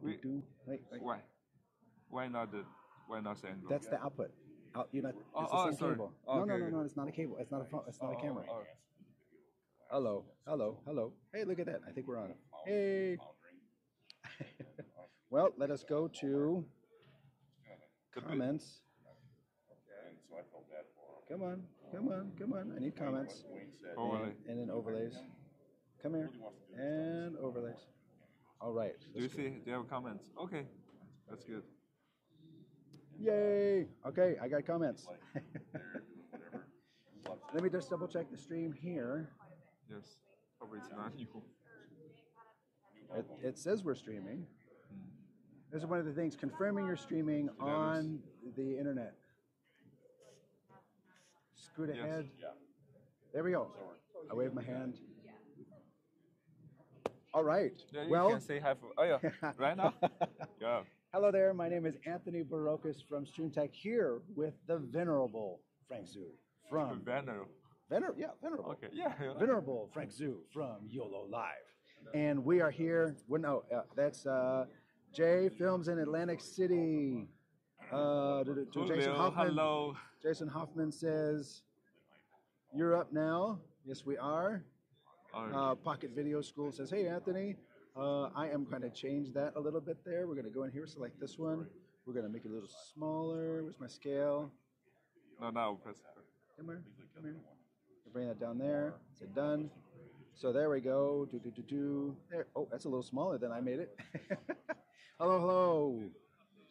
We- Do, wait, wait. Why? Why not the? Why not the angle? That's the output. Out, you know, it's Oh, the oh, same sorry. cable. Oh, no, no, okay, no, okay. no. It's not a cable. It's not a phone. It's not a camera. Oh, oh, Hello, hello, hello. Hey, look at that. I think we're on. Hey. well, let us go to comments. And so I felt bad for him. Come on, come on, come on. I need comments. Wayne. And, and then overlays. Come here. And overlays. All right. Do you see? Do you have comments? Okay, that's good. Yay! Okay, I got comments. they're doing whatever. Let me just double check the stream here. Yes, probably it's not you. It, it says we're streaming. Hmm. This is one of the things confirming you're streaming on the internet. Scoot Yes. ahead. Yeah. There we go. I wave my hand. All right. Yeah, you well, can say hi for. Oh yeah, right now. Yeah. hello there. My name is Anthony Burokas from StreamTek here with the venerable Frank Zhu from Banner. Vener yeah, venerable. Okay. Yeah. yeah. Venerable Frank Zhu from YoloLiv. And we are here. Well, no, uh, that's uh, J Films in Atlantic City. Uh, to, to Jason Hoffman. hello. Jason Hoffman says, You're up now. Yes, we are. Uh, Pocket Video School says, Hey, Anthony, uh, I am going to change that a little bit there. We're going to go in here, select this one. We're going to make it a little smaller. Where's my scale? no, no, press. Come here. Come here. We'll bring that down there. Is it done? So there we go. Do do do do. There. Oh, that's a little smaller than I made it. hello, hello.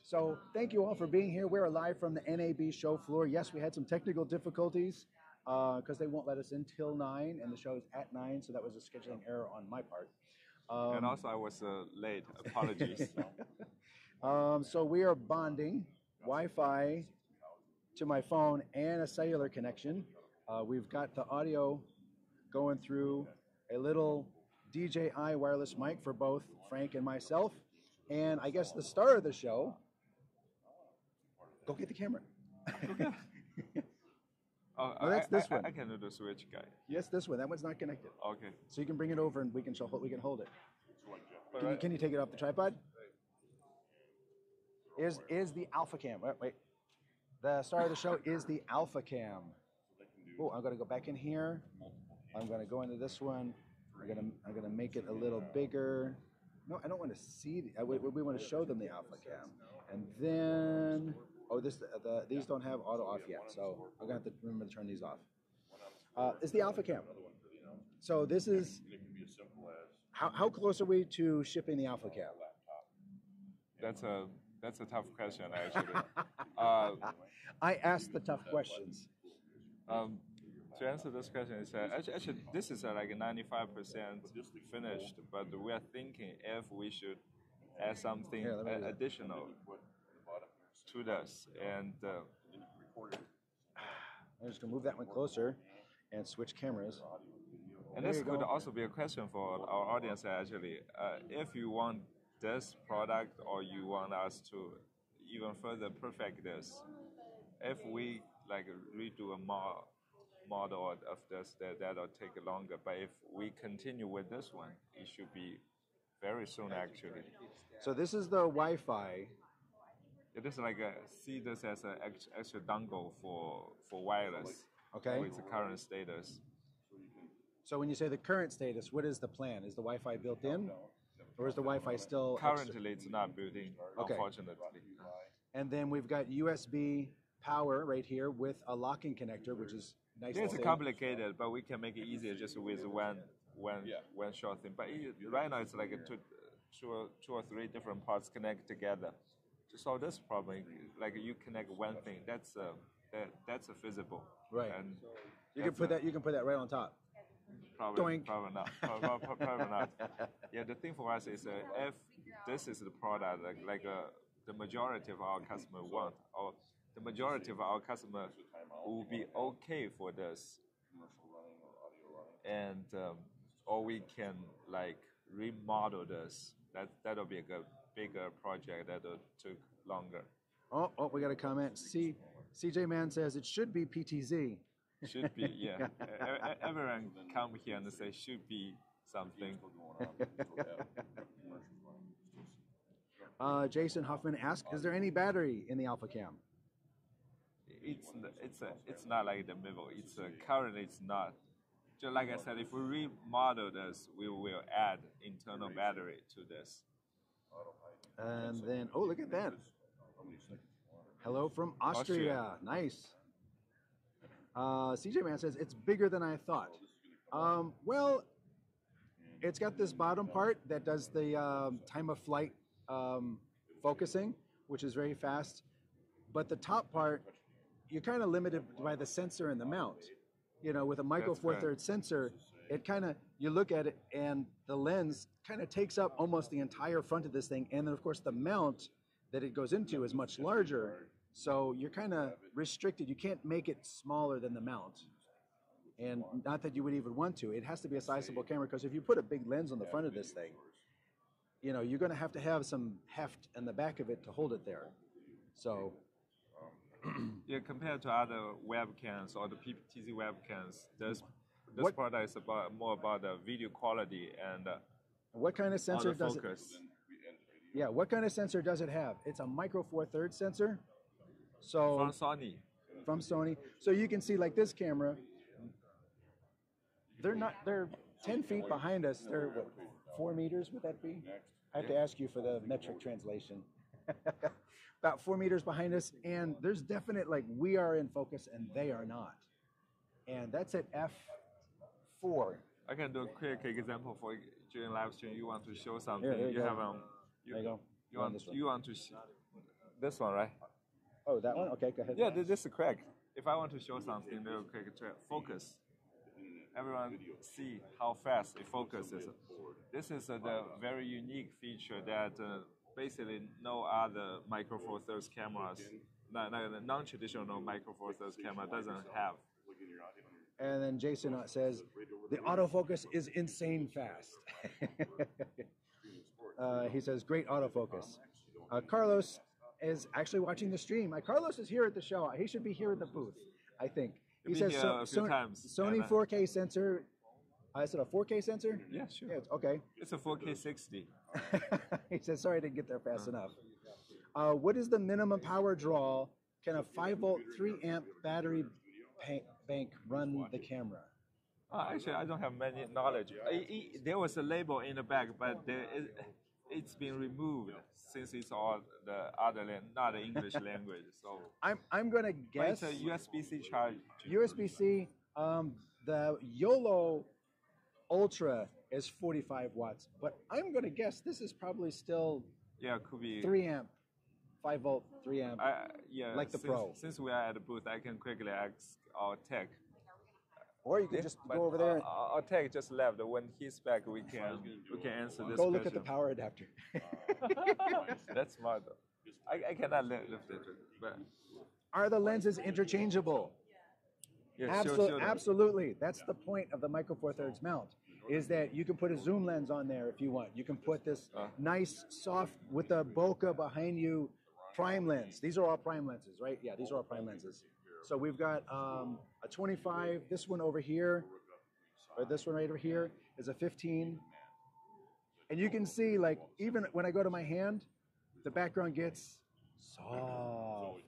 So thank you all for being here. We're live from the NAB show floor. Yes, we had some technical difficulties because they won't let us in till nine, and the show is at nine, so that was a scheduling error on my part. Um, and also, I was uh, late. Apologies. um, so we are bonding Wi-Fi to my phone and a cellular connection. Uh, we've got the audio going through a little DJI wireless mic for both Frank and myself. And I guess the star of the show. Go get the camera. Oh, No, that's I, this I, one. I can do the switch guy. yes, this one. That one's not connected. Okay. So you can bring it over and we can show, we can hold it. But Can you, can you take it off the tripod? Is is the AlphaCam? Wait, wait. The star of the show is the AlphaCam. Oh, I'm gonna go back in here. I'm gonna go into this one. I'm gonna I'm gonna make it a little bigger. No, I don't want to see. The, uh, we, we want to show them the Alpha Cam, and then oh, this the, the these don't have auto off yet, so I'm gonna have to remember to turn these off. Uh, it's the AlphaCam. So this is It can be as simple as how, how close are we to shipping the AlphaCam? That's a that's a tough question actually. uh, I ask the tough questions. um, to answer this question, is uh, actually, actually this is uh, like 95% finished, but we are thinking if we should add something Here, let me that. additional to this, and uh, I'm just gonna move that one closer and switch cameras. And this could go. also be a question for our audience actually. Uh, if you want this product or you want us to even further perfect this, if we like redo a mo- model of this, that, that'll take longer. But if we continue with this one, it should be very soon actually. So this is the Wi-Fi. It is like a, see this as an extra, extra dongle for, for wireless Okay. with the current status. So when you say the current status, what is the plan? Is the Wi-Fi built in, or is the Wi-Fi still extra- Currently, it's not built in, Okay. unfortunately. And then we've got USB power right here with a locking connector, which is nice. It's see. complicated, but we can make it easier just with one one one short thing. But right now it's like a two, two, or, two or three different parts connect together. To solve this problem, like you connect one thing, that's uh, that, that's a feasible. Right. And You can put a- that. You can put that right on top. Probably, Doink. probably not. Probably, probably- probably not. Yeah, the thing for us is uh, if this is the product like, like uh, the majority of our customer want, or the majority of our customer will be okay for this, and um, or we can like remodel this. That that'll be a good, bigger project that'll took longer. Oh, oh, we got a comment. C, CJ Man says it should be PTZ. Should be, yeah. Everyone come here and say should be something. Uh, Jason Huffman asks, is there any battery in the AlphaCam? It's it's a, it's not like the middle. It's a, currently it's not. Just like I said, if we remodel this, we will add internal battery to this. And then, oh, look at that. Hello from Austria. Austria. Nice. Uh, CJ Man says, it's bigger than I thought. Um, well, it's got this bottom part that does the um, time of flight um, focusing, which is very fast. But the top part, you're kind of limited by the sensor and the mount. You know, with a micro That's four thirds sensor, it kind of you look at it and the lens kind of takes up almost the entire front of this thing, and then of course the mount that it goes into is much larger. So you're kind of restricted. You can't make it smaller than the mount. And not that you would even want to. It has to be a sizable camera because if you put a big lens on the front of this thing, you know, you're going to have to have some heft in the back of it to hold it there. So, Yeah, compared to other webcams or the PPTZ webcams, this this What- product is about more about the video quality and uh, what kind of sensor does it? Yeah, what kind of sensor does it have? It's a micro four thirds sensor. So From Sony, from Sony. So you can see like this camera. They're not. They're ten feet behind us. They're what, four meters. Would that be? I have to ask you for the metric translation. About four meters behind us, and there's definite like we are in focus and they are not. And that's at f four. I can do a quick example for during live stream. You want to show something. Here, here you have um, you, There you go. you want this one. you want to sh- this one right? Oh, that one. Okay, go ahead. Yeah, this, this is correct. If I want to show something real quick, to focus. Everyone see how fast it focuses. This is uh, the very unique feature that uh, basically no other micro four thirds cameras, no, no, the non-traditional micro four thirds camera doesn't have. And then Jason uh, says the autofocus is insane fast. uh, he says great autofocus. Uh, Carlos is actually watching the stream. Uh, Carlos is here at the show. He should be here at the booth. I think. He says a few Sony, times, Sony and, uh, 4K sensor. I said a 4K sensor? Yeah, sure. Yeah, it's okay. It's a 4K 60. he says, sorry I didn't get there fast enough. Uh, what is the minimum power draw? Can a 5 volt, 3 amp battery bank run the camera? Uh, actually, I don't have many knowledge. There was a label in the back, but there is, it's been removed since it's all the other lang- not the English language. So I'm, I'm going to but guess it's a USB-C charge. USB C. Um, the YOLO Ultra is 45 watts, but I'm going to guess this is probably still Yeah, could be. 3 amp, 5 volt, 3 amp. I, yeah, like the since, Pro. Since we are at the booth, I can quickly ask our tech. Or you can just but go over there and Our, our tech just left. When he's back, we can we can answer this go look at the power adapter. That's smart though. I, I cannot lift it, but Are the lenses interchangeable? yeah, Absol- sure, sure. absolutely. That's the point of the Micro Four Thirds mount. Is that you can put a zoom lens on there if you want. You can put this Uh. nice, soft with a bokeh behind you, prime lens. These are all prime lenses, right? Yeah, these are all prime lenses. So we've got um, a 25. This one over here, or this one right over here, is a 15. And you can see, like, even when I go to my hand, the background gets soft.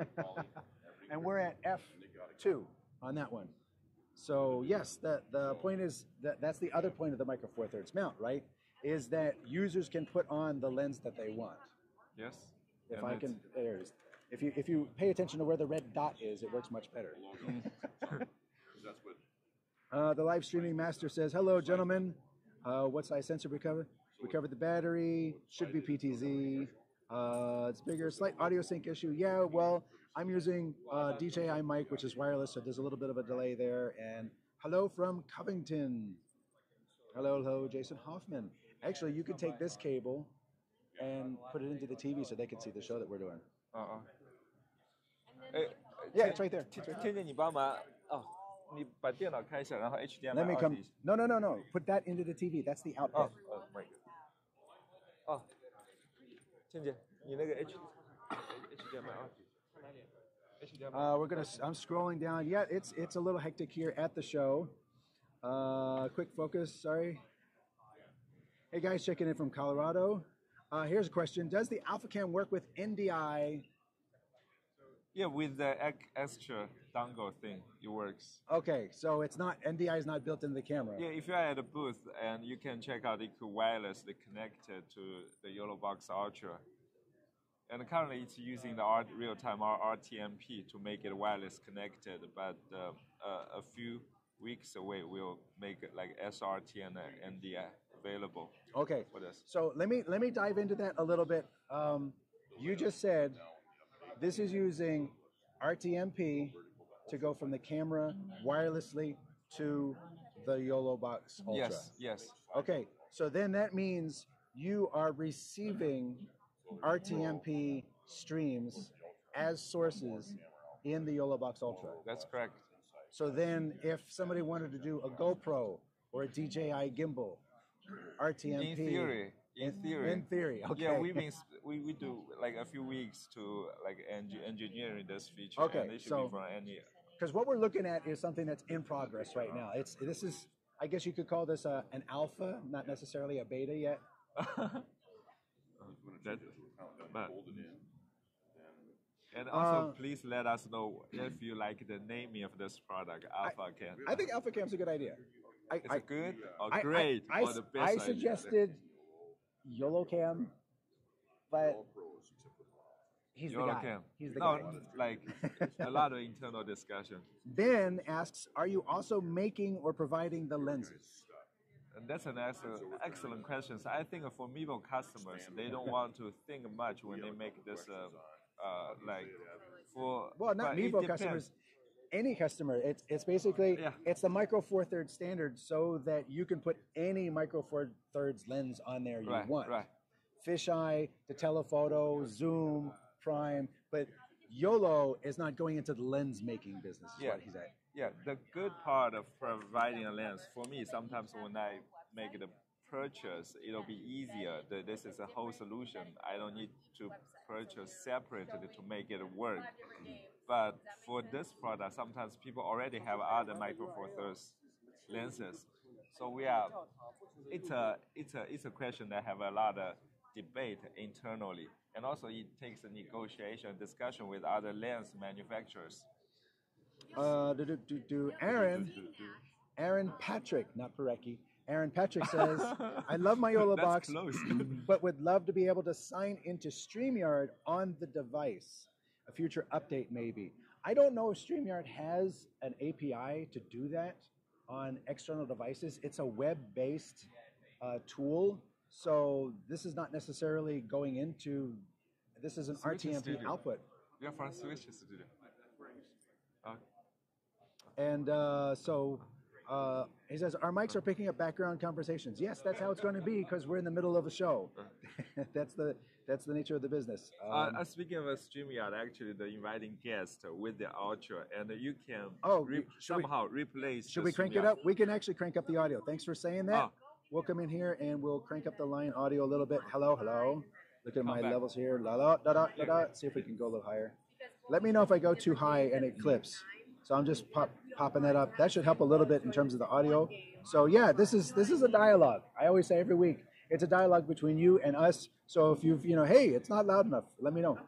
and we're at F2 on that one. So yes, the, the point is that that's the other point of the Micro Four Thirds mount, right? Is that users can put on the lens that they want. Yes. If And I can, there it is. If you if you pay attention to where the red dot is, it works much better. Uh, the live streaming master says, "Hello, gentlemen. Uh, what size sensor we cover? We covered the battery. Should be PTZ. Uh, it's bigger. Slight audio sync issue. Yeah. Well, I'm using uh, DJI mic, which is wireless, so there's a little bit of a delay there. And hello from Covington. Hello, hello, Jason Hoffman. Actually, you could take this cable and put it into the TV so they can see the show that we're doing. 哦 哦。哎， Yeah, it's right there. 天天天，你帮忙哦，你把电脑开一下，然后 HDMI Let me out come. 一下 No, no, no, no. Put that into the TV. That's the 哦 output. 哦，my god。哦，倩姐，你那个 H HDMI out。HDMI。 Uh, we're gonna. I'm scrolling down. Yeah, it's it's a little hectic here at the show. Uh, quick focus. Sorry. Hey guys, checking in from Colorado. Uh, here's a question: Does the AlphaCam work with NDI? yeah, with the ex- extra dongle thing, it works. Okay, so it's not NDI is not built into the camera. Yeah, if you're at a booth and you can check out, it could wirelessly connect it to the YoloBox Ultra. And currently it's using the R- real-time R- RTMP to make it wireless connected, but uh, uh, a few weeks away we'll make it like SRT and uh, NDI available Okay, for this. so let me let me dive into that a little bit. Um, you just said this is using RTMP to go from the camera wirelessly to the YoloBox Ultra. Yes, yes. Okay, so then that means you are receiving RTMP streams as sources in the YoloBox Ultra. That's correct. So then, if somebody wanted to do a GoPro or a DJI gimbal, RTMP. In theory, in theory. Okay. Yeah, we've been we, we do like a few weeks to like engi- engineering this feature, Okay, and it should so- be from any. Because what we're looking at is something that's in progress right now. It's this is, I guess you could call this a, an alpha, not necessarily a beta yet. That- but- and also, Uh, please let us know if you like the naming of this product, AlphaCam. I think AlphaCam's a good idea. I, It's I, a good or I- I- great I, or the best I idea? Suggested YOLOCam, but he's the guy. Cam. He's the no, guy. like a lot of internal discussion. Ben asks, are you also making or providing the lenses? And that's an excellent, excellent question. So I think for Mevo customers, they don't want to think much when they make this, uh, uh, like, for Well, not Mevo customers. Any customer. It's it's basically Yeah. it's the micro four thirds standard, so that you can put any micro four thirds lens on there you Right, want. right. Fisheye, to telephoto, zoom, prime, but YOLO is not going into the lens making business. Is Yeah. what he's at. Yeah, the good part of providing a lens for me, sometimes when I make the purchase, it'll be easier. that This is a whole solution. I don't need to purchase separately to make it work. But for this product, sometimes people already have other micro four thirds lenses. So we are. It's a it's a it's a question that have a lot of debate internally, and also it takes a negotiation discussion with other lens manufacturers. Uh, do, do, do, do. Aaron, Aaron Patrick, not Parecki. Aaron Patrick says, I love my YoloBox, but would love to be able to sign into StreamYard on the device. A future update, maybe. I don't know if StreamYard has an API to do that on external devices. It's a web based uh, tool. So this is not necessarily going into, this is an Switch RTMP Studio. output. Are from Switch Studio. Uh, And uh, so uh, he says, Our mics are picking up background conversations. Yes, that's how it's going to be because we're in the middle of a show. that's the that's the nature of the business. uh, Um, uh, speaking of a StreamYard, actually, the inviting guest with the Ultra, and you can Oh, re- should we- somehow replace. should we crank it up? We can actually crank up the audio. Thanks for saying that. Ah. We'll come in here and we'll crank up the line audio a little bit. Hello, hello. Look at my back. levels here. La la da da da da. See if we can go a little higher. Let me know if I go too high and it clips. So I'm just pop, popping that up. That should help a little bit in terms of the audio. So yeah, this is this is a dialogue. I always say every week, it's a dialogue between you and us. So if you've you know, hey, it's not loud enough, let me know.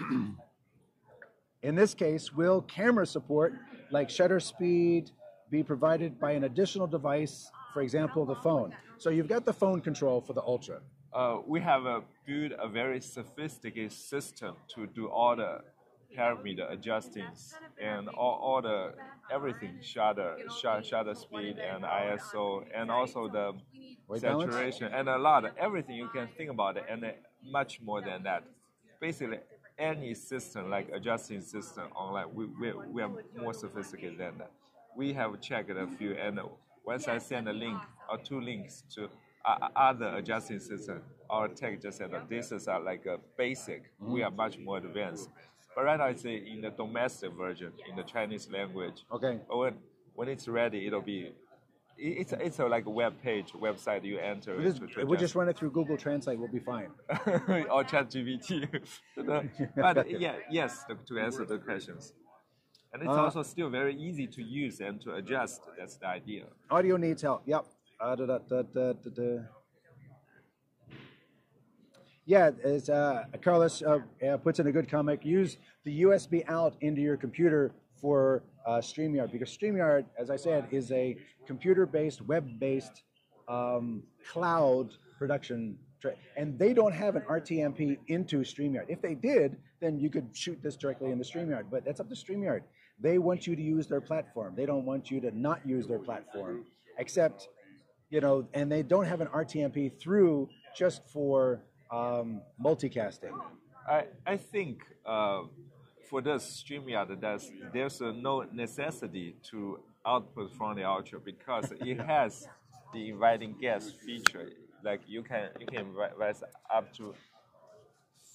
In this case, will camera support like shutter speed be provided by an additional device, for example, the phone? So you've got the phone control for the Ultra. Uh, we have uh, built a very sophisticated system to do all the parameter adjustings and all, all the everything shutter, sh- shutter speed and ISO and also the White balance? saturation and a lot of everything you can think about it and much more than that. Basically, any system like adjusting system online, we, we, we are more sophisticated than that. We have checked a few and once I send a link or two links to other adjusting system, our tech just said that this is uh, like a basic. We are much more advanced. But right now it's uh, in the domestic version in the Chinese language. Okay. But when when it's ready, it'll be. It- It's it's a, like a web page website you enter. We just, to- to we adjust. just run it through Google Translate. We'll be fine. or ChatGPT. but yeah, yes, to, answer the questions. And it's Uh, also still very easy to use and to adjust. That's the idea. Audio needs help. Yep. Uh, da, da, da, da, da, da. Yeah, as uh, Carlos uh, uh, puts in a good comment, use the USB out into your computer for uh, StreamYard because StreamYard, as I said, is a computer-based, web-based um, cloud production, tra- and they don't have an RTMP into StreamYard. If they did, then you could shoot this directly into StreamYard, but that's up to StreamYard. They want you to use their platform. They don't want you to not use their platform, except, you know, and they don't have an RTMP through just for um, multicasting. I, I think uh, for this StreamYard, there's, there's uh, no necessity to output from the Ultra because it has the inviting guest feature. Like you can you can invite up to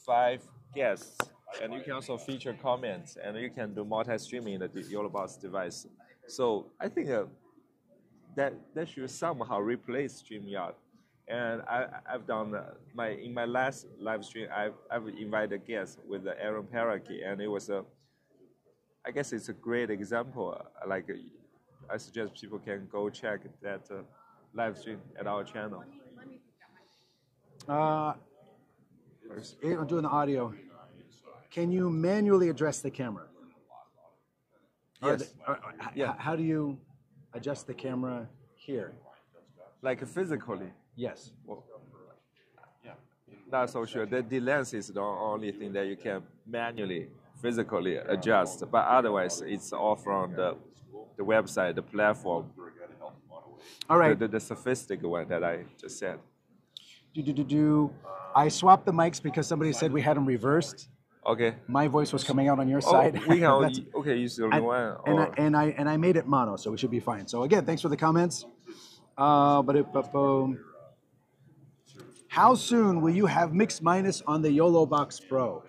five guests, and you can also feature comments, and you can do multi-streaming in the YoloBox device. So I think uh, that that should somehow replace StreamYard and I, I've done my in my last live stream. I've, I've invited guests with the Aaron Parecki, and it was a. I guess it's a great example. Like, I suggest people can go check that uh, live stream at our channel. Uh, I'm doing the audio. Can you manually address the camera? Yes. are- h- Yeah. How do you adjust the camera here? Like physically, Yes. well, not so sure. The, the lens is the only thing that you can manually, physically adjust. But otherwise, it's all from the, the website, the platform, All right. the, the, the sophisticated one that I just said. Do, do, do, do. I swapped the mics because somebody said we had them reversed. Okay. My voice was coming out on your Oh, side. we can That's- okay use the and, one. and, I, and I and I made it mono, so we should be fine. So again, thanks for the comments. Uh, but it, but, boom. How soon will you have Mix Minus on the YoloBox Pro?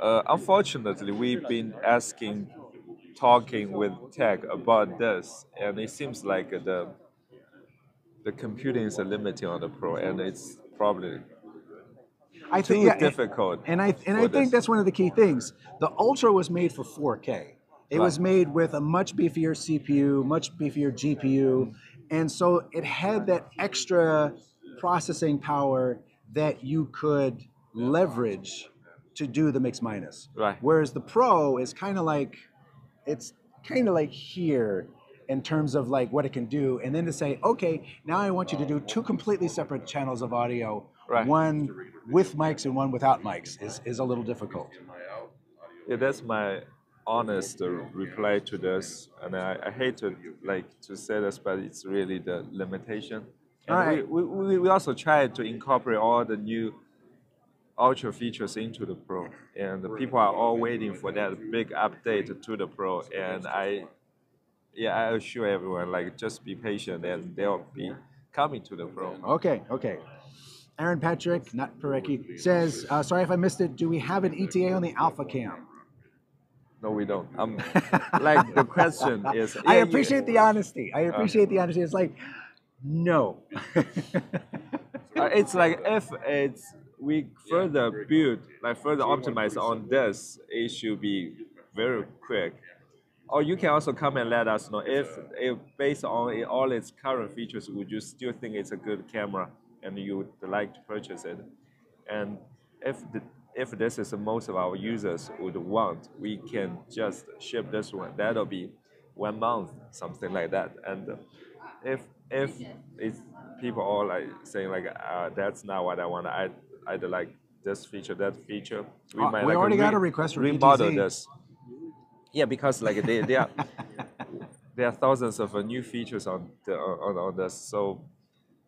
Uh, unfortunately, we've been asking, talking with tech about this, and it seems like the the computing is a limiting on the Pro, and it's probably I too yeah, difficult. And I and I for think this. that's one of the key things. The Ultra was made for 4K. It was made with a much beefier CPU, much beefier GPU, and so it had that extra processing power that you could leverage to do the mix minus. Right. Whereas the Pro is kind of like it's kind of like here in terms of like what it can do and then to say okay now i want you to do two completely separate channels of audio Right. one with mics and one without mics is, is a little difficult Yeah, that's my honest uh, reply to this, and I, I hate to like to say this, but it's really the limitation. And Alright. we, we, we- also try to incorporate all the new ultra features into the Pro, and the people are all waiting for that big update to the Pro. And I, yeah, I assure everyone, like just be patient, and they'll be coming to the Pro. okay okay aaron patrick not Parecki, says uh, sorry if i missed it do we have an eta on the alpha cam No, we don't. Um, like the question is. i appreciate the honesty i appreciate the honesty it's like no it's like if it's we further build, like further optimize on this, it should be very quick. Or you can also come and let us know if, if based on all its current features, would you still think it's a good camera and you would like to purchase it? And if the, if this is the most of our users would want, we can just ship this one. That'll be one month, something like that. And if if it's people all like saying like uh, that's not what I want, I I'd like this feature, that feature. We Uh, we already got a request from remodel this. Yeah, because like they they are there are thousands of uh, new features on the on, on this. So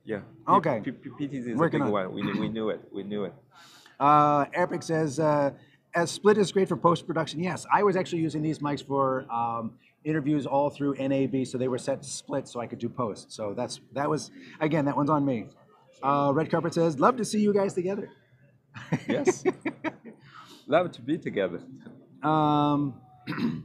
yeah. Okay. P- P- PTZ is Working a big it. one. We knew- we knew it. We knew it. Uh, Epic says, uh, as split is great for post production. Yes, I was actually using these mics for um, interviews all through NAB, so they were set to split so I could do post. So that's that was again that one's on me. Uh, Red Carpet says, love to see you guys together. Yes. Love to be together. Um,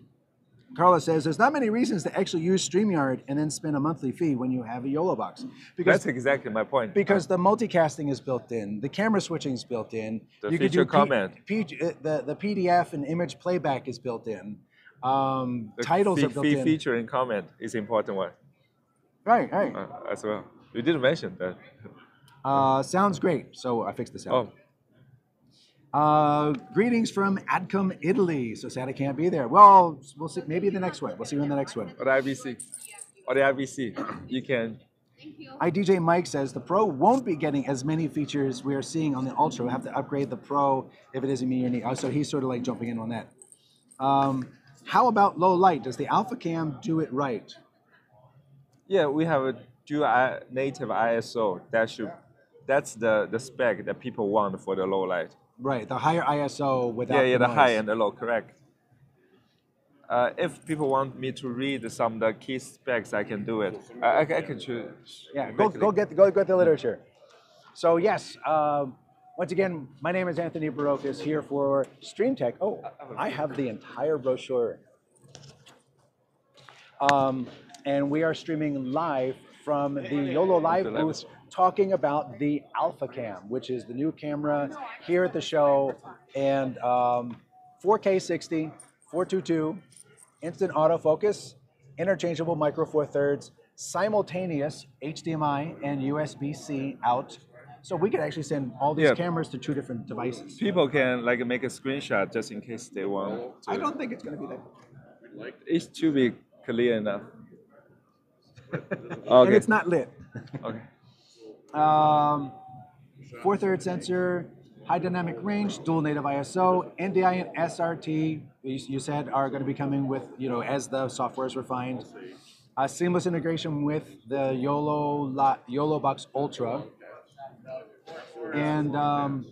Carla says, there's not many reasons to actually use StreamYard and then spend a monthly fee when you have a YoloBox. Because That's exactly my point. because the multicasting is built in, the camera switching is built in. The you can feature do P- comment. P- uh, the, the PDF and image playback is built in. Um, the titles fe- are built fe- in. feature and comment is important one Right, right. uh, as well. You didn't mention that. Uh, sounds great. So I fixed this out. Oh, Uh, greetings from Adcom, Italy. So sad I can't be there. Well, we'll see. Maybe the next one. We'll see you in the next one. Or the IBC. Or the IBC. You can Thank you. IDJ Mike says the Pro won't be getting as many features we are seeing on the Ultra. We'll have to upgrade the Pro if it isn't me your need. Oh, so he's sort of like jumping in on that. Um, how about low light? Does the AlphaCam do it right? Yeah, we have a dual I- native ISO. That should, that's the, the spec that people want for the low light. Right, the higher ISO without Yeah, yeah, the noise. high and the low, correct. Uh, if people want me to read some of the key specs, I can do it. I, I, I can choose. Yeah, go, go get the, go get the literature. So yes, um, once again, my name is Anthony Burokas here for StreamTek. Oh, I have the entire brochure. Um, and we are streaming live from the YoloLiv booth talking about the AlphaCam, which is the new camera here at the show. And um, 4K 60, 422, instant autofocus, interchangeable micro four thirds, simultaneous HDMI and USB-C out. So we could actually send all these Yeah. cameras to two different devices. People can like make a screenshot just in case they want. To. I don't think it's going to be that. It should be clear enough. And it's not lit. okay. Um, four third sensor, high dynamic range, dual native ISO, NDI and SRT. You, you said are going to be coming with you know as the software is refined. Uh, seamless integration with the YOLO La, YoloBox Ultra. And um,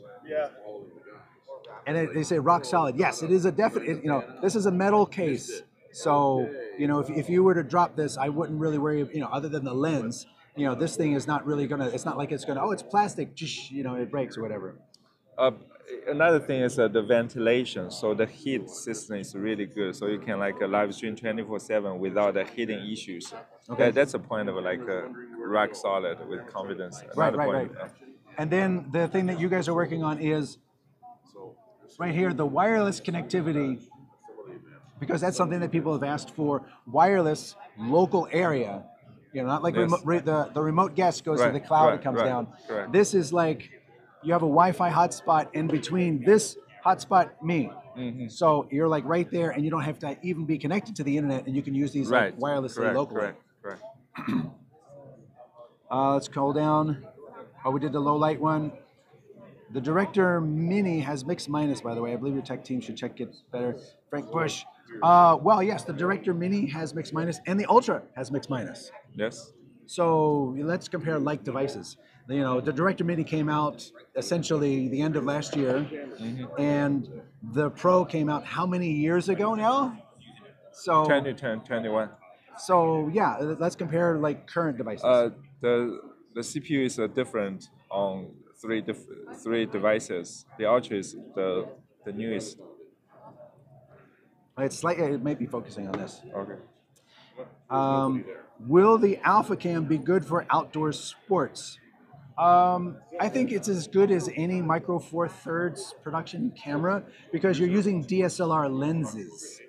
and it, they say rock solid. Yes, it is a definite. You know, this is a metal case. So you know, if, if you were to drop this, I wouldn't really worry. You know, other than the lens, you know, this thing is not really gonna. It's not like it's gonna. Oh, it's plastic. Just you know, it breaks or whatever. Uh, another thing is uh, the ventilation. So the heat system is really good. So you can like uh, live stream 24/7 without the heating issues. Okay. That, that's a point of like uh, rock solid with confidence. Right, Another right, point, right. And then the thing that you guys are working on is right here the wireless connectivity, because that's something that people have asked for. Wireless local area, you know, not like Yes. remote, re, the the remote guest goes to the cloud, right, it comes right, down. correct. This is like you have a Wi-Fi hotspot in between this hotspot, me. Mm-hmm. So you're like right there, and you don't have to even be connected to the internet, and you can use these Right. like wirelessly correct, locally. Correct. Correct. Uh, let's scroll down. Oh, we did the low light one. The Director Mini has mixed minus, by the way. I believe your tech team should check it better. Frank Bush. Uh, well, yes, the Director Mini has mixed minus, and the Ultra has mixed minus. Yes. So let's compare like devices. You know, the Director Mini came out essentially the end of last year, and the Pro came out how many years ago now? So, 2010, 21. so yeah, let's compare like current devices. Uh, the the CPU is uh, different on three dif- three devices. The Ultra is the the newest. it's slightly, it may be focusing on this. Okay. Um, will the Alpha Cam be good for outdoor sports? Um, I think it's as good as any Micro Four Thirds production camera because you're using DSLR lenses.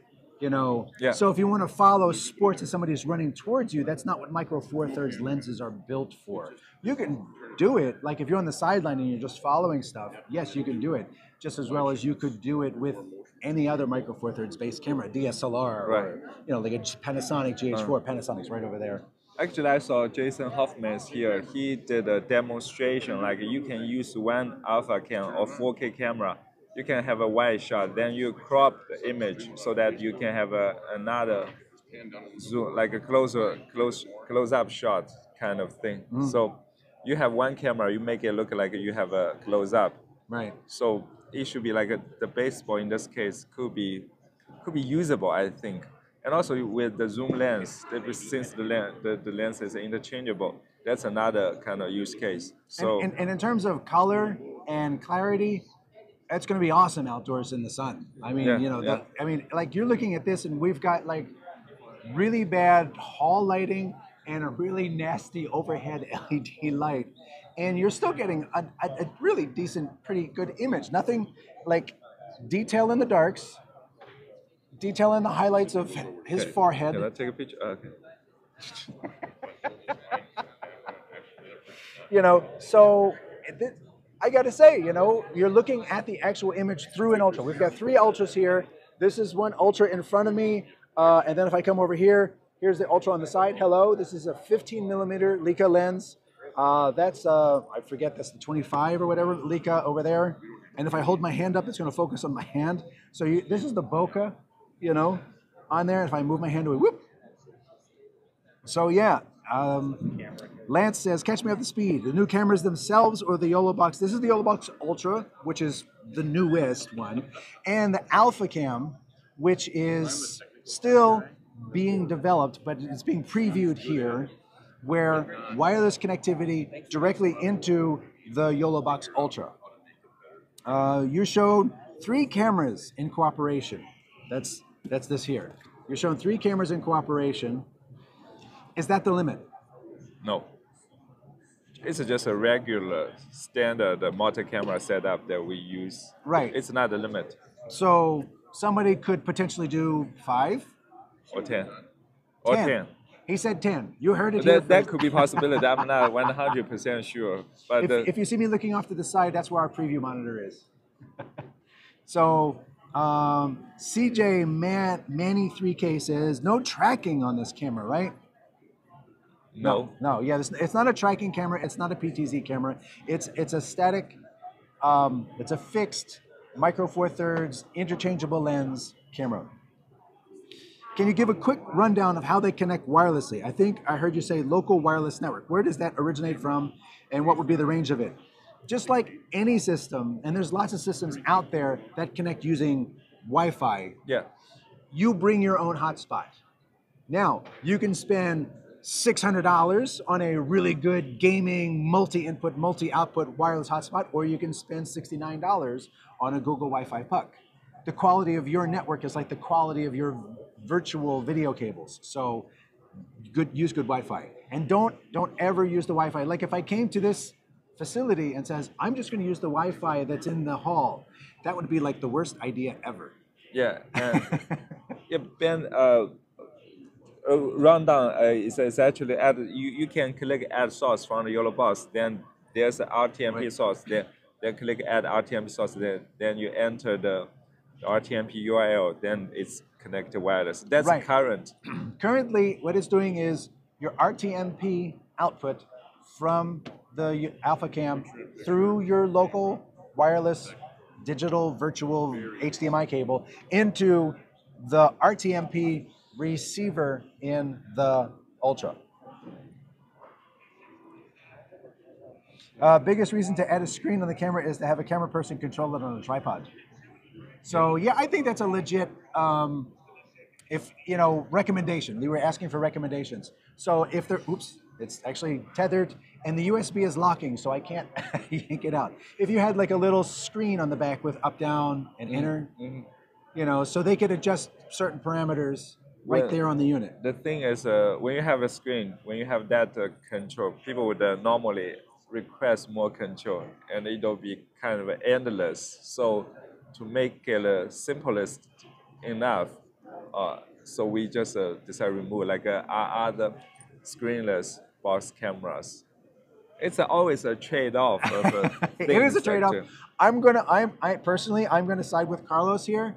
You know, Yeah. so if you want to follow sports and somebody's running towards you, that's not what Micro Four Thirds lenses are built for. You can do it, like if you're on the sideline and you're just following stuff, yes, you can do it just as well as you could do it with any other Micro Four Thirds based camera, DSLR, Right. or you know, like a Panasonic GH4. Uh-huh. Panasonic's right over there. Actually, I saw Jason Hoffman's here. He did a demonstration. Like you can use one alpha cam or 4K camera. You can have a wide shot. Then you crop the image so that you can have a, another zoom, like a closer, close, uh, close-up shot kind of thing. Mm. So you have one camera. You make it look like you have a close-up. Right. So it should be like a, the baseball in this case could be could be usable, I think. And also with the zoom lens, since the lens the, the lens is interchangeable, that's another kind of use case. So and, and, and in terms of color and clarity, it's going to be awesome outdoors in the sun. I mean, Yeah, you know, yeah. the, I mean, like you're looking at this, and we've got like really bad hall lighting and a really nasty overhead LED light, and you're still getting a, a, a really decent, pretty good image. Nothing like detail in the darks, detail in the highlights of his Okay. forehead. Can I take a picture? Oh, okay. you know so I got to say, you know, you're looking at the actual image through an ultra. We've got three ultras here. This is one ultra in front of me. Uh, and then if I come over here, here's the ultra on the side. Hello, this is a 15 millimeter Leica lens. Uh, that's, uh, I forget, that's the 25 or whatever Leica over there. And if I hold my hand up, it's going to focus on my hand. So you, this is the bokeh, you know, on there. If I move my hand away, whoop. So yeah, um, Lance says, catch me up to speed. The new cameras themselves or the YOLO Box? This is the YOLO Box Ultra, which is the newest one, and the Alpha Cam, which is still being developed, but it's being previewed here, where wireless connectivity directly into the YOLO Box Ultra. Uh, you showed three cameras in cooperation. That's that's this here. You're showing three cameras in cooperation. Is that the limit? No. It's just a regular standard multi-camera setup that we use. Right. It's not a limit. So somebody could potentially do five or ten. Or ten. 10. He said ten. You heard it. That, that could be possibility. I'm not 100% sure. But if, uh, if you see me looking off to the side, that's where our preview monitor is. so um, CJ Man, Manny 3K says no tracking on this camera, right? No. No, yeah, this, it's not a tracking camera. It's not a PTZ camera. It's it's a static, um, it's a fixed micro four thirds interchangeable lens camera. Can you give a quick rundown of how they connect wirelessly? I think I heard you say local wireless network. Where does that originate from, and what would be the range of it? Just like any system, and there's lots of systems out there that connect using Wi-Fi. Yeah. You bring your own hotspot. Now you can spend $600 on a really good gaming multi-input, multi-output wireless hotspot, or you can spend $69 on a Google Wi-Fi puck. The quality of your network is like the quality of your virtual video cables. So good, use good Wi-Fi. And don't, don't ever use the Wi-Fi. Like if I came to this facility and says, I'm just gonna use the Wi-Fi that's in the hall, that would be like the worst idea ever. Yeah, and yeah, Ben, uh, uh, rundown uh, is, is actually add you, you can click add source from the YOLO box. Then there's an RTMP right. source. Then then click add RTMP source. Then then you enter the, the RTMP URL. Then it's connected wireless. That's right. current. Currently, what it's doing is your RTMP output from the Alpha Cam through your local wireless digital virtual HDMI cable into the RTMP receiver in the Ultra. Uh, biggest reason to add a screen on the camera is to have a camera person control it on a tripod. So yeah, I think that's a legit, um, if you know, recommendation. We were asking for recommendations. So if there, oops, it's actually tethered, and the USB is locking, so I can't yank it out. If you had like a little screen on the back with up, down, and enter, mm -hmm. you know, so they could adjust certain parameters right there on the unit. The thing is, uh, when you have a screen, when you have that uh, control, people would uh, normally request more control, and it'll be kind of endless. So to make it uh, simplest enough, uh, so we just uh, decide to remove like uh, other screenless box cameras. It's always a trade-off. it is a trade-off. I'm gonna. I'm. I personally, I'm gonna side with Carlos here.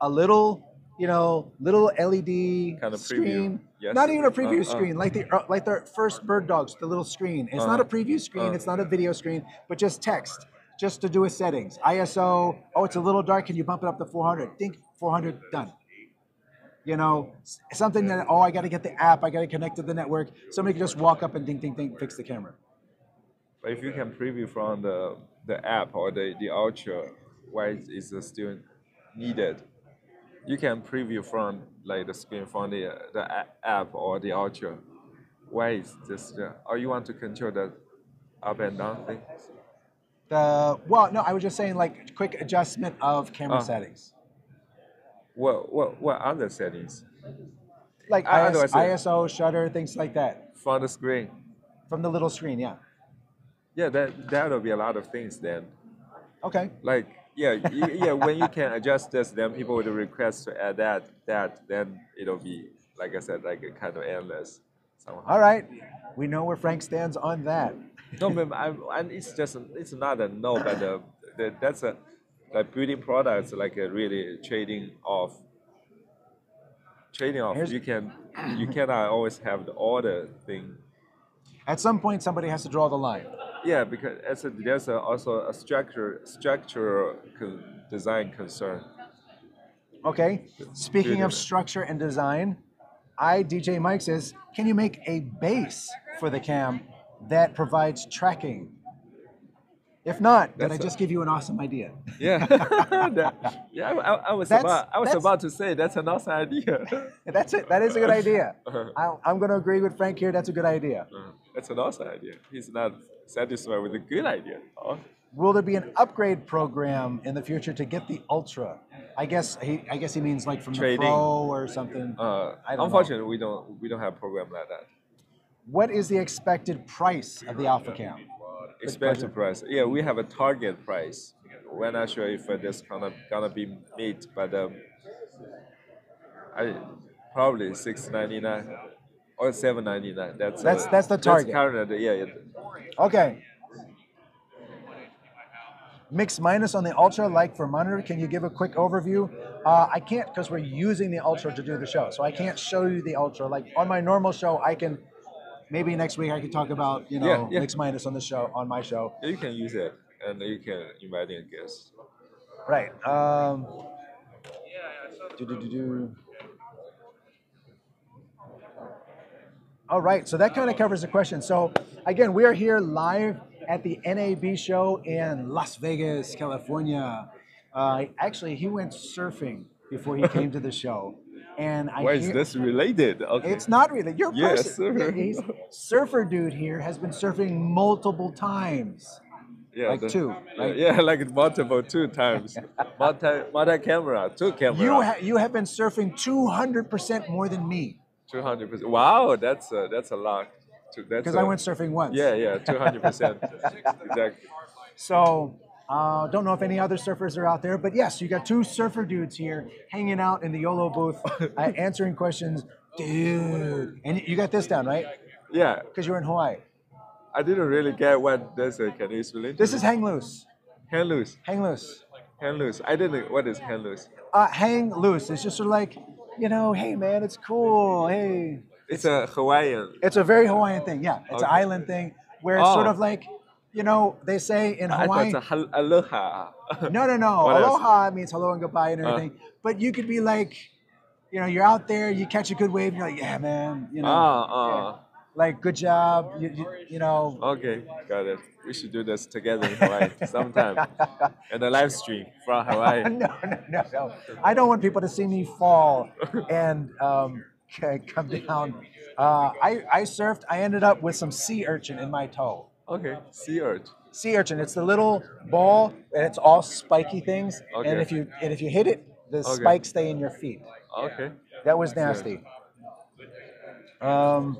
A little you know, little LED kind of screen. Yes. Not even a preview uh, uh. screen, like the uh, like the first Bird Dogs, the little screen. It's not a uh-huh. preview screen. Uh. It's not a video screen, but just text, just to do with settings. ISO. Oh, it's a little dark. Can you bump it up to 400? Think 400. Done. You know, something that oh, I got to get the app. I got to connect to the network. Somebody can just walk up and ding, ding, ding, fix the camera. But if you can preview from the the app or the the ultra, why is it still needed? You can preview from like the screen from the the app or the ultra. Why is this? Uh, or you want to control the up and down thing? The well, no, I was just saying like quick adjustment of camera uh, settings. What what what other settings? Like IS, ISO, shutter, things like that. From the screen. From the little screen, yeah. Yeah, that that'll be a lot of things then. Okay. Like yeah, yeah. When you can adjust this, then people would request to add that, that, then it'll be like I said, like a kind of endless. somehow. All right. We know where Frank stands on that. No, but I, I, it's just it's not a no, but uh, the, that's a like building products like a really trading off. Trading off. Here's- you can you cannot always have the order thing. At some point, somebody has to draw the line. Yeah, because it's a, there's a, also a structure structural con- design concern. Okay. Speaking of structure and design, I, DJ Mike says, can you make a base for the cam that provides tracking? If not, then I just give you an awesome idea. Yeah, That- yeah. I, I, was That's- about I was about to say that's an awesome idea. That's it. That is a good idea. Uh-huh. I, I'm going to agree with Frank here. That's a good idea. Uh, that's an awesome idea. He's not satisfied with a good idea. Oh. Will there be an upgrade program in the future to get the Ultra? I guess he, I guess he means like from Trading. the Pro or something. Uh, I don't know. unfortunately, we don't we don't have a program like that. What is the expected price of the Alpha Cam? Expected price. Yeah, we have a target price. We're not sure if this gonna gonna be made, but um, I probably six ninety nine or seven ninety nine. That's That's- uh, that's the target. current, yeah, yeah. Okay. Mix minus on the Ultra, like for monitor. Can you give a quick overview? Uh, I can't because we're using the Ultra to do the show, so I can't show you the Ultra. Like on my normal show, I can. Maybe next week I can talk about you know Yeah, yeah. mix minus on the show on my show. You can use it, and you can invite in guests. Right. Um, do-do-do-do. All right, so that kind of covers the question. So again, we are here live at the NAB show in Las Vegas, California. Uh, actually, he went surfing before he came to the show, and I Why is hear- this related? Okay. It's not really your Yes, person. sir. He's, surfer dude here has been surfing multiple times. yeah, like two, Yeah, right? yeah, like multiple two times. multi multi camera, two camera. You ha- you have been surfing 200% more than me two hundred percent. Wow, that's a, that's a lot. Because I went surfing once. Yeah, yeah, two hundred percent. Exactly. So, uh, don't know if any other surfers are out there, but yes, you got two surfer dudes here hanging out in the YOLO booth, uh, answering questions. Dude, and you got this down, right? Yeah, Because you're in Hawaii. I didn't really get what this uh, can you explain? This is hang loose. Hang loose. Hang loose. Hang loose. I didn't. What is hang loose? Uh, hang loose. It's just sort of like, you know, hey man, it's cool. Hey, It's a Hawaiian. it's a very Hawaiian thing. Yeah, it's an island thing where it's sort Oh. of like, you know, they say in Hawaii. I thought it's aloha. No, no, no. What else? Aloha means hello and goodbye and Uh. everything. but you could be like, you know, you're out there, you catch a good wave, and you're like, yeah, man, you know, Ah, ah. like good job, you, you, you know. Okay, got it. We should do this together in Hawaii sometime. And a live stream from Hawaii. no, no, no, no. I don't want people to see me fall and um, come down. Uh, I, I surfed. I ended up with some sea urchin in my toe. Okay, sea urge. Sea urchin. It's the little ball, and it's all spiky things. Okay. And if you and if you hit it, the Okay. spikes stay in your feet. Okay. That was nasty. Um,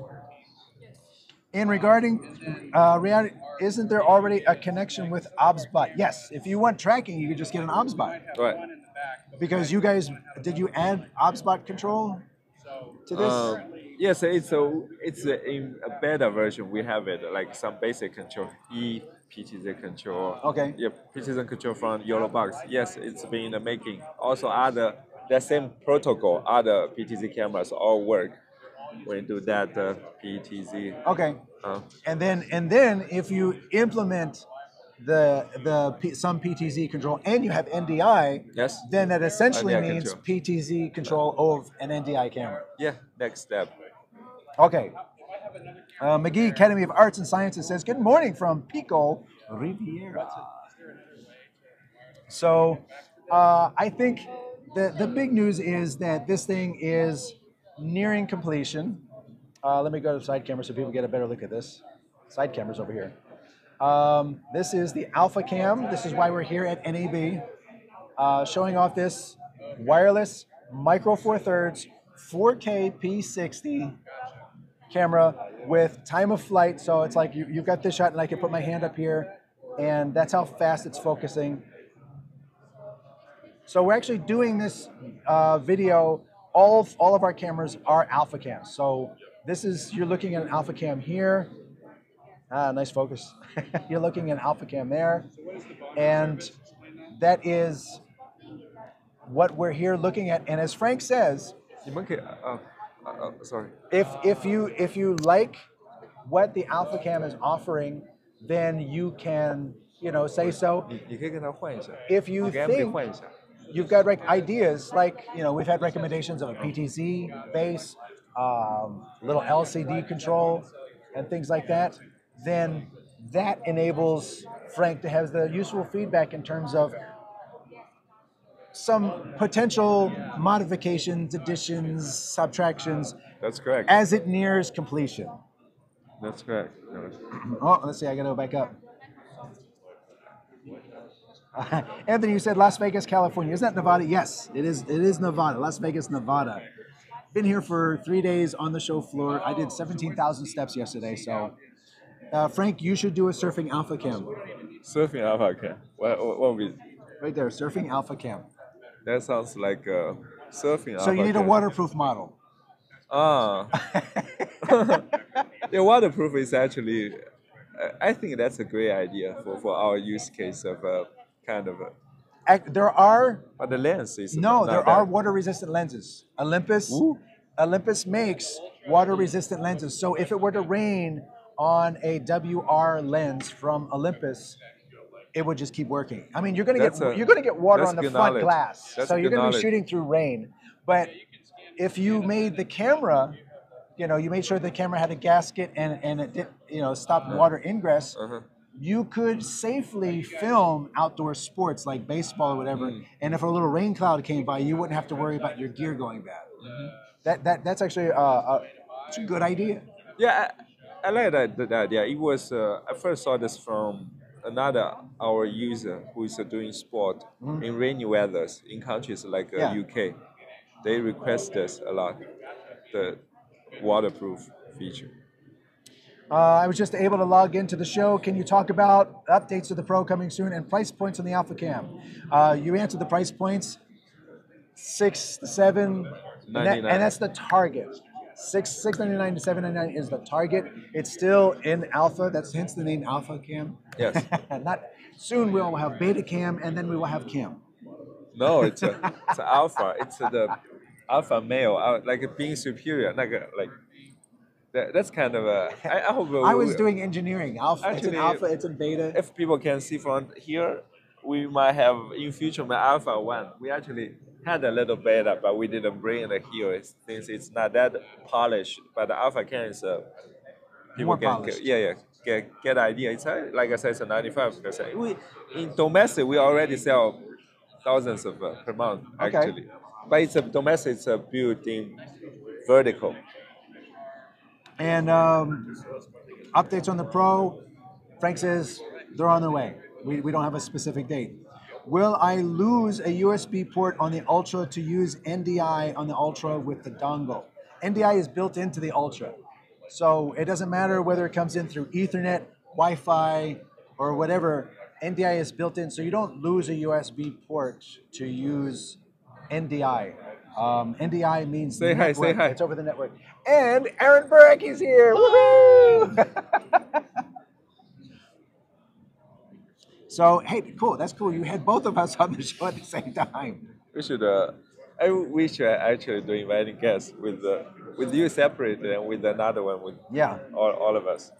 in regarding uh, reality, isn't there already a connection with OBSBot? Yes. If you want tracking, you could just get an OBSBot. Right. Because you guys, did you add OBSBot control to this? Um, yes, it's a it's a, in a beta version. We have it like some basic control, E PTZ control. Okay. Yeah, PTZ control from YoloBox. Yes, it's been in the making. Also, other that same protocol, other PTZ cameras all work when you do that uh, PTZ. okay. Uh, And then, and then, if you implement the the P, some PTZ control and you have NDI, yes. then that essentially NDI means control. PTZ control of an NDI camera. Yeah. Next step. Okay. Uh, McGee Academy of Arts and Sciences says, Good morning from Pico Riviera. So uh, I think the, the big news is that this thing is nearing completion. Uh, let me go to the side camera so people get a better look at this. Side camera's over here. Um, this is the Alpha Cam. This is why we're here at NAB, uh, showing off this wireless Micro Four Thirds 4K P60 camera with time of flight. So it's like you, you've got this shot, and I can put my hand up here, and that's how fast it's focusing. So we're actually doing this uh, video all of, all of our cameras are alpha cam. So this is, you're looking at an alpha cam here. Ah, nice focus. you're looking at an alpha cam there. And that is what we're here looking at. And as Frank says, uh, uh, sorry. If, if, you, if you like what the alpha cam is offering, then you can, you know, say so. If you think you've got like ideas like you know we've had recommendations of a PTZ base, um, little LCD control, and things like that. Then that enables Frank to have the useful feedback in terms of some potential modifications, additions, subtractions That's correct. as it nears completion. That's correct. Oh, let's see. I gotta go back up. Anthony, you said Las Vegas, California. Isn't that Nevada? Yes, it is. It is Nevada. Las Vegas, Nevada. Been here for three days on the show floor. I did 17,000 steps yesterday. So, uh, Frank, you should do a surfing alpha cam. Surfing alpha cam. What what what we? Right there, surfing alpha cam. That sounds like uh, surfing alpha. So you need a waterproof model. Ah. yeah, waterproof is actually. I- I think that's a great idea for, for our use case of uh, kind of. A, There are but the lens is No, there that- are water resistant lenses. Olympus Ooh. Olympus makes water resistant lenses. So if it were to rain on a WR lens from Olympus, it would just keep working. I mean, you're gonna That's get a- you're gonna get water on the front knowledge. glass. That's so you're gonna be shooting through rain. But if you made the camera, you know, you made sure the camera had a gasket and, and it did, you know, stop water ingress, Uh-huh. You could safely film outdoor sports like baseball or whatever. Mm. And if a little rain cloud came by, you wouldn't have to worry about your gear going bad. Mm-hmm. That, that that's actually uh, uh, it's a good idea. Yeah, I, I like that, that idea. It was uh, I first saw this from another our user who is uh, doing sport in rainy weathers in countries like uh, Mm-hmm. Yeah. UK. They request this a lot, the waterproof feature. Uh, I was just able to log into the show. Can you talk about updates to the Pro coming soon and price points on the Alpha Cam? Uh, you answered the price points six, seven, and, that- and that's the target. Six six ninety nine to seven ninety nine is the target. It's still in Alpha. That's hence the name Alpha Cam. Yes. Not soon. We'll have Beta Cam and then we will have Cam. No, it's a it's a alpha. It's a, the alpha male, uh, like being superior. Like like that, that's kind of a. I, I hope. I was doing engineering. Alpha. it's Actually, an Alpha. It's in Beta. if people can see from here, we might have in future my alpha one. We actually had a little beta, but we didn't bring it here since it's not that polished. But the alpha cam is uh, people More can polished. get, yeah yeah get get idea. It's uh, like I said, it's a ninety five percent. We in domestic we already sell thousands of uh, per month Okay. actually, but it's a domestic. It's a built-in vertical. And um, updates on the Pro. Frank says they're on their way. We, we don't have a specific date. Will I lose a USB port on the Ultra to use NDI on the Ultra with the dongle? NDI is built into the Ultra. So it doesn't matter whether it comes in through Ethernet, Wi Fi, or whatever, NDI is built in. So you don't lose a USB port to use NDI. Um, NDI means Say hi, say hi. It's over the network. And Aaron Burke is here. Woohoo! so hey, cool. That's cool. You had both of us on the show at the same time. We should. Uh, I wish I actually do inviting guests with uh, with you separate and with another one with Yeah. all, all of us.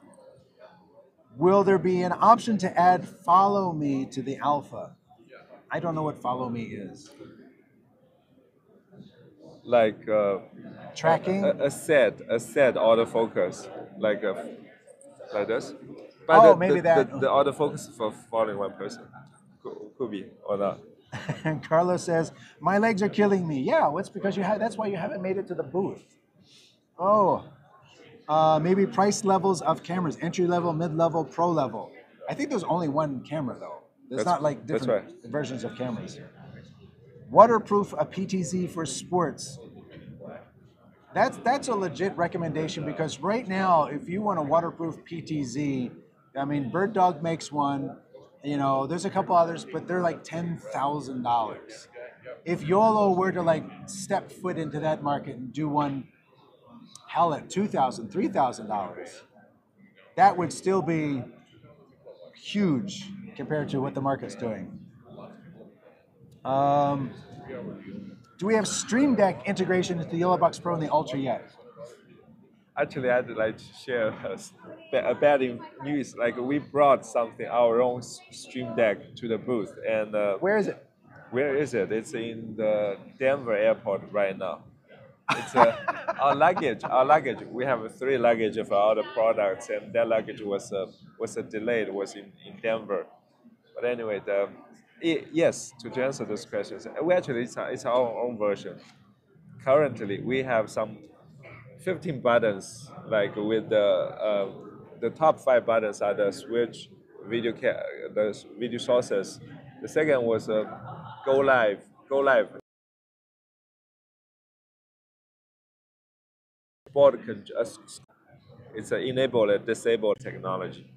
Will there be an option to add follow me to the alpha? I don't know what follow me is. Like uh, Tracking? a, a set, a set autofocus, like a, like this. Oh, the, maybe the, that- The, the autofocus for following one person could, could be or not. And Carlos says, "My legs are killing me." Yeah, well, it's because you have. That's why you haven't made it to the booth. Oh, uh, maybe price levels of cameras: entry level, mid level, pro level. I think there's only one camera though. There's That's- not like different versions of cameras. Waterproof a PTZ for sports. That's that's a legit recommendation because right now, if you want a waterproof PTZ, I mean, Bird Dog makes one. You know, there's a couple others, but they're like ten thousand dollars. If YOLO were to like step foot into that market and do one hell at $2,000, $3,000, that would still be huge compared to what the market's doing. Um, do we have Stream Deck integration into the YoloBox Pro and the Ultra yet? Actually, I'd like to share a, s- ba- a bad news. Like we brought something, our own Stream Deck to the booth, and uh, Where is it? where is it? It's in the Denver airport right now. It's uh, our luggage. Our luggage. We have three luggage of all the products, and that luggage was uh, was uh, delayed. Was in, in Denver. But anyway, the i yes. To, answer those questions, uh, we actually it's, our- it's our own version. Currently, we have some 15 buttons, like with the uh, the top five buttons are the switch, video ca- the video sources. The second was uh, go live, go live. Board con- uh, it's a enable and disable technology.